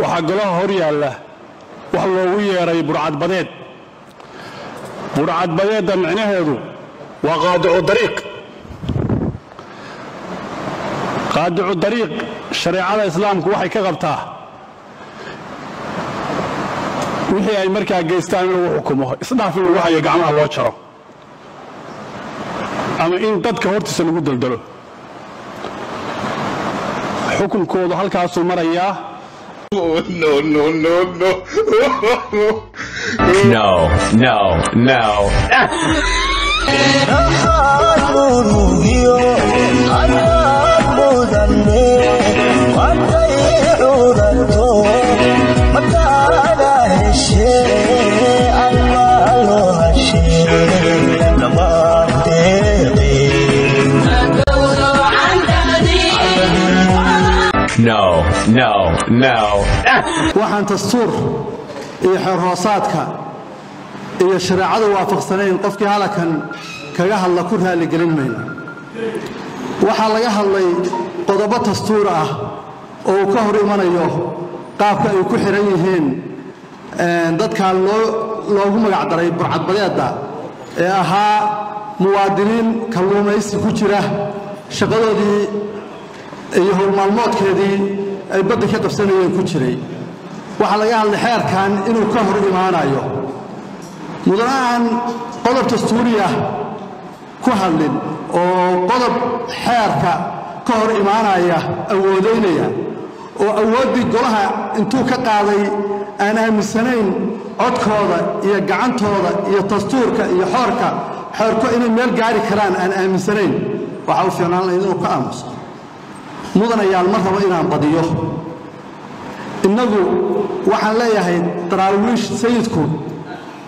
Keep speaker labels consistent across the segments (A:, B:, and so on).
A: waxaa golaha hor yaalla wax loogu yeedhay burcadbadeed burcadbadeedda micnaheedu waa qaadicu dariiq. Qaadicu dariiq shareecada islaamku waxay ka qabtaa. Wixii ay markaa geystaan in lagu xukumo isdhaaf in lagu hayo gacmaha loo jaro. Ama in dadka hortiisa lagu daldalo xukunkoodu halkaasuu marayaa
B: waxaan dastuur iyo xeerhoosaadka iyo shareecadu waafaqsanayn qofkii halakan kaga hadla ku raaligelin mayno waxaa laga hadlay qodobo dastuur ah oo uu ka hor imanayo qaabka ay ku xihan yihiin dadkan loogu magacdaray burcadbadeedda ee ahaa muwaadiniin kalluumaysi ku jira shaqadoodii iyo howlmaalmoodkeedii ay badda ka qabsanayeen ku jiray. Waxaa laga hadlay xeerkan inuu ka hor imaanayo. Mudana aan qodob dastuuriyah ku hadlin oo qodob xeerka ka hor imaanaya awoodaynaya oo awooddii golaha intuu ka qaaday aan aaminsanayn codkooda iyo gacantooda iyo dastuurka iyo xoorka. Xoorko inay meel gaari karaan aan aaminsanayn. Waxaa u fiicnaan lahayd inuu ka aamuso mudanayaal ma rabo inaan badiyo. Innagu waxaan leeyahay daraawiish sayidku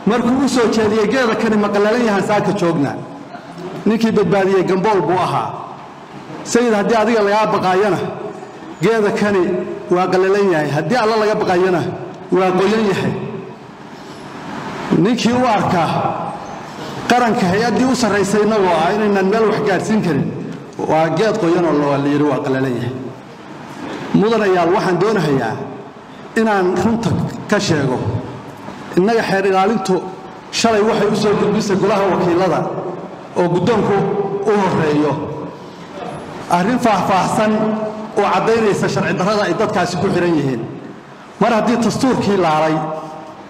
B: markuu u soo jeediyey geeda kani maqallalan yahaan saaka joognaa ninkii badbaadiyey gambool buu ahaa. Sayid haddii adiga lagaa baqaayana geeda kani waa qallalan yahay. Haddii alla laga baqayana waa qoyan yahay. Ninkii u arkaa qaranka hay'addii u sarraysay innagoo ah inaynaan meel wax gaadhsiin karin waa geed qoyanoo la yidhi waa qallalan yahay. Mudanayaal waxaan doonahayaa inaan runta ka sheego. Innaga xeer ilaalintu shalay waxay u soo gudbisay golaha wakiilada oo guddoonku u horreeyo. Arrin faahfaahsan oo caddaynaysa sharci darrada ay dadkaasi ku xidhan yihiin. Mar haddii dastuurkii laalay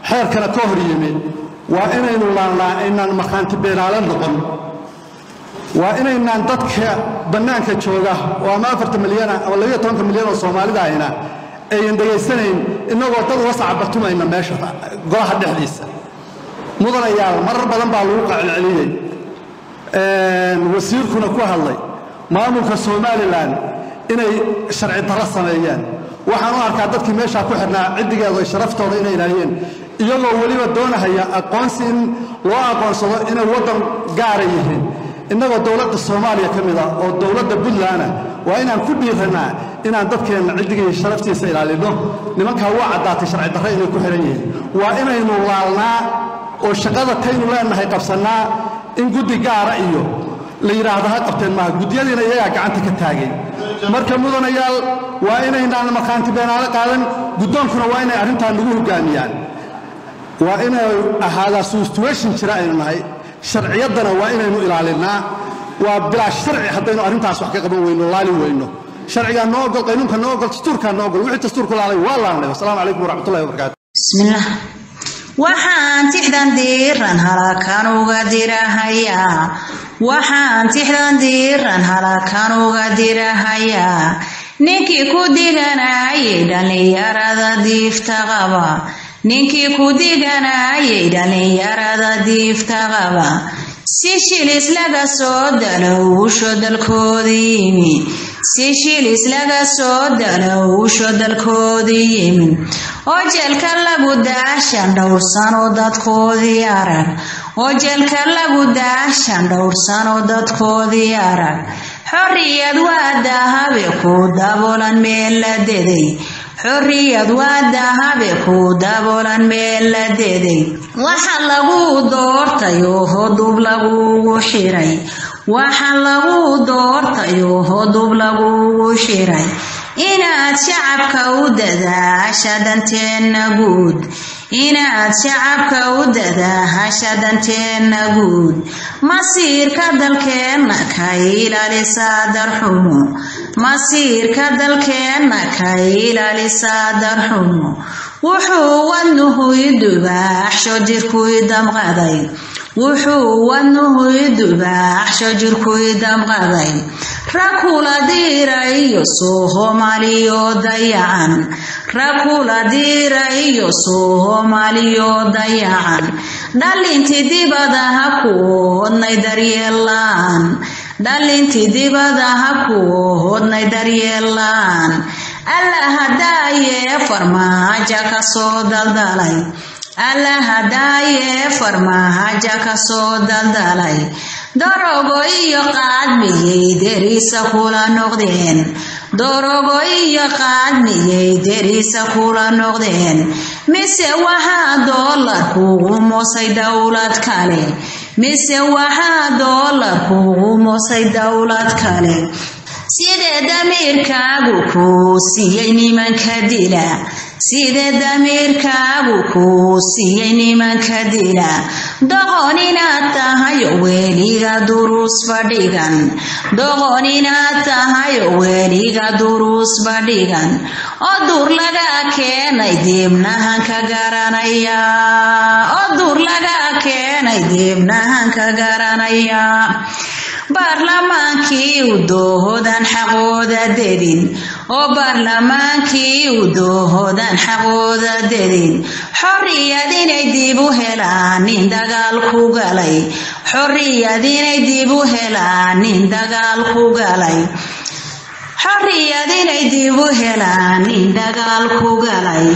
B: xeerkana ka hor yimi waa inaynu laalnaa aynaan markhaanti beenaale noqon waa inaynaan dadka bannaanka jooga oo ama afarta milyana ama labiyo tobanka milyan oo soomaalida ahina ayan dhegaysanayn innagoo dad uga sacabartumayna meesha golaha dhexdiisa. Mudanayaal marar badan baa lagu qacelceliyey wasiirkuna ku hadlay maamulka somalilan inay sharci darro sameeyeen waxaan u arkaa dadkii meeshaa ku xidhnaa ciddigeeda iyo sharaftooda inay ilaahiyeen iyagoo weliba doonahaya aqoonsi in loo aqoonsado inay waddan gaara yihiin innagoo dowladda soomaaliya ka mid ah oo dowladda puntland ah waa inaan ku dhiirannaa inaan dadkeenna ciddiga iyo sharaftiisa ilaalinno nimankaa waa caddaatay sharci darre inay ku xidhan yihiin waa inaynu laalnaa oo shaqada taynu leennahay qabsannaa in guddi gaara iyo la yidhaahdo ha qabteen maaha guddiyadiina iyagaa gacanta ka taagay. Marka mudanayaal waa inaynaan markhaanti beenaale qaadan guddoonkuna waa inay arrintaa nagu hoggaamiyaan waa inay ahaadaa suustuweshin jira aynu nahay sharciyaddana waa inaynu ilaalinnaa waa bilaa sharci haddaynu arrintaas wax ka qaban weyno laali weyno. Sharcigaa noo ogol qaynuunka noo ogol dastuurkaa noo ogol wixii dastuurku laalay waa laalnay wasalaamu calaykum waraxmatullahi wabarakaatu
C: bismillaah waxaan tixdan diiran halakan uga dirahayaa. Waxaan tixdan diiran halakan uga dirahayaa. Ninkii ku diganayay dhallinyarada diifta qaba ninkii ku diganayay dhallinyarada diifta qaba si shilis laga soo dalo uusho dalkoodii yimi si shilis laga soo dalo uusho dalkoodii yimi oo jeelka lagu daashan dhowrsano dadkoodii arag oo jeelka lagu daashan dhowrsano dadkoodii arag xorriyad waa dahabe ku daboolan meel la deday xorriyad waa dahabe ku daboolan meel la deday waxa lagu doortay oo hodub lagugu xiray waxa lagu doortayoo dub lagugu shiray inaad shacabka u dadaasha danteenna guud. Inaad shacabka u dadaasha danteenna guud. Masiirka dalkeenna ka ilaalisaa darxumo. Masiirka dalkeenna ka ilaalisaa darxumo. Wuxuu wadnuhuy dubaaxsho jirkuy damqaday wuxuu wadnuhuy dubaaxsho jirkuy damqaday rakula diirayo soomaaliyo dayacan rakula diirayo soomaaliyo dayacan dhalintii dibadaha kuodnay daryeelaan dhalintii dibadaha kuodnay daryeelaan alla hadaayee farmaaja ka soo daldalay alla hadaayee farmaaja ka soo daldalay dorogo iyo qaadmiyey deriisa kula noqdeen. Dorogo iyo qaadmiyey deriisa kula noqdeen. Mise waxaa doolar kugu moosay dowlad kale? Mise waxaa doolar kugu moosay dowlad kale? Sidee damiirkaagu kuu siiyey nimanka dila sidee damiirkaagu kuu siiyey nimanka dila doqon inaad tahayo weliga duruus fadhigan doqon inaad tahayo weliga duruus fadhigan oo duur laga keenay dibnahan ka garanaya oo duur laga keenay dibnahan ka garanaya baarlamaankii u doohodan xaqooda dedin oo baarlamaankii u doohodan xaqooda dedin. Xorriyad inay dib u helaan nin dagaal ku galay xorriyad inay dib u helaan nin dagaal ku galay xorriyad inay dib u helaan nin dagaal ku galay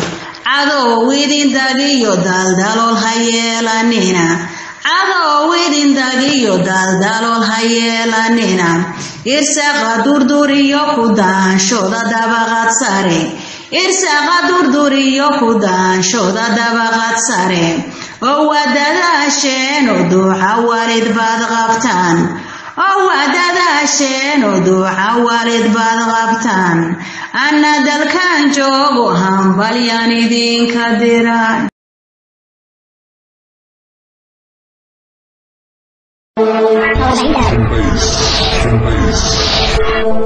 C: cadow idin dagiyo daldalool ha yeelanina cadow idin dagiyo daldalool ha yeelanina irsaqa durduriyo ku daanshooda dabaqad sare. Irsaqa durduriyo ku daanshooda dabaqad sare. Oo waa dadaasheen oo duuca waalid baad qabtaan oo waa dadaasheen oo duuca waalid baad qabtaan anna dalkan joogo hambalyaan idinka dira
D: 准备，准备。